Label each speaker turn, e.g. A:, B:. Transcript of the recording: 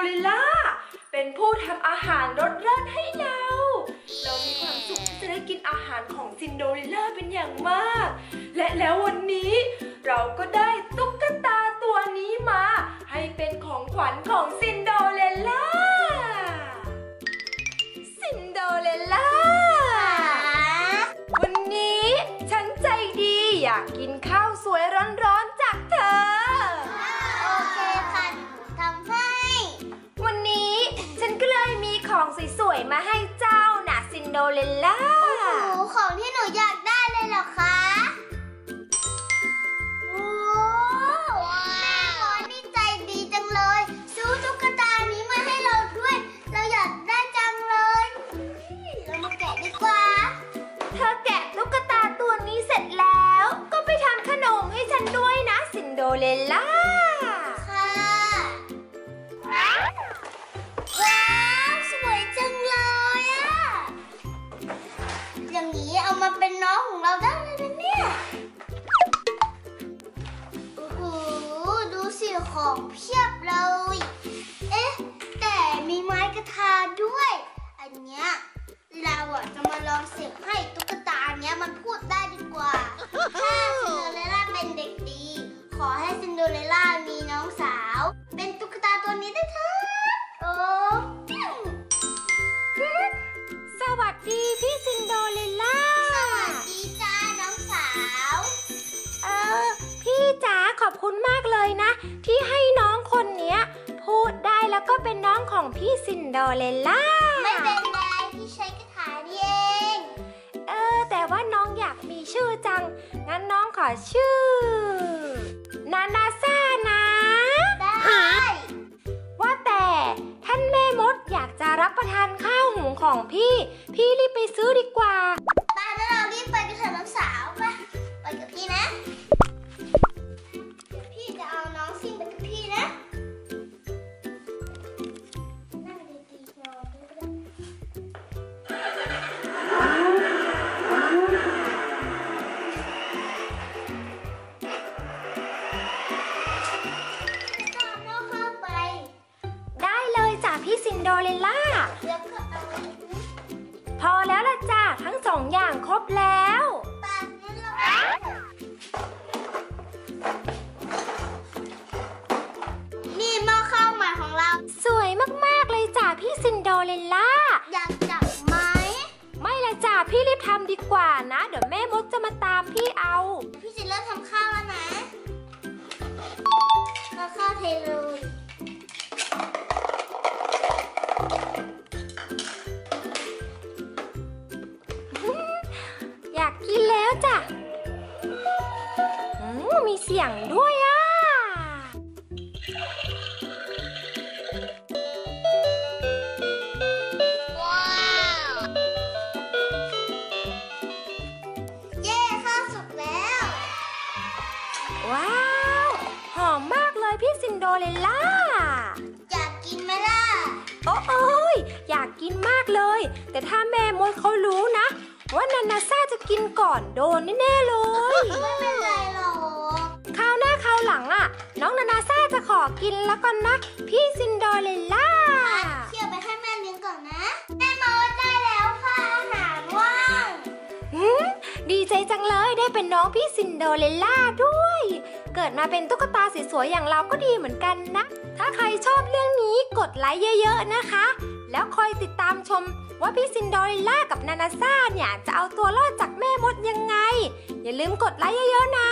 A: ซินโดรลล่าเป็นผู้ทำอาหารรสเลิศให้เรา เรามีความสุขที่จะได้กินอาหารของซินเดอเรลล่าเป็นอย่างมา
B: ก และ
A: แล้ววันนี้
B: นะซิ อ
A: บคุณมากเลยนะ ที่ให้น้องคนเนี้ย พูดได้แล้วก็เป็นน้องของพี่ซินโดเรลล่า
B: ไม่เป็นไรที่ใช้กระถานี่เอง
A: เออ แต่ว่าน้องอยากมีชื่อจัง งั้นน้องขอชื่อ นโดเรลล่า
B: แล้วก็เอาอันนี้
A: พอแล้วละจ้ะทั้งสองอย่างครบแล้ว
B: ปาดงั้นเรานี่หม้อข้าวใหม่ของเรา
A: สวยมากๆเลยจ้ะพี่ซินโดเรลล่า
B: อยากจับไหม
A: ไม่ละจ้ะพี่รีบทำดีกว่านะ เดี๋ยวแม่มดจะมาตามพี่เอา
B: แล้ว
A: จ้ะอืมมีเสียงด้วยอะ
B: เย้ข้าวสุกแล้ว
A: ว้าว หอมมากเลยพี่ซินโดเรลล่า
B: อยากกินไหมล่ะ
A: โอ้โอ้ยอยากกินมากเลย แต่ถ้าแม่มดเขารู้นะ ว่านานาซ่าจะกินก่อนโดนแน่ๆเลย
B: ไม่เป็นไรหรอก
A: คราวหน้าคราวหลังอะ น้องนานาซ่าจะขอกินแล้วกันนะพี่ซินโดเรลล่า
B: เขี่ยวไปให้แม่เลี้ยงก่อนนะ แม่มาได้แล้วค่ะอาหารว่าง
A: หืมดีใจจังเลยได้เป็นน้องพี่ซินโดเรลล่าด้วย เกิดมาเป็นตุ๊กตาสวยๆอย่างเราก็ดีเหมือนกันนะ ถ้าใครชอบเรื่องนี้กดไลค์เยอะ ๆ นะคะแล้วคอย ติดตามชมว่าพี่ซินดเรลล่ากับนานาซ่าเนี่ย จะเอาตัวรอดจากแม่มดยังไง อย่าลืมกดไลค์เยอะๆนะ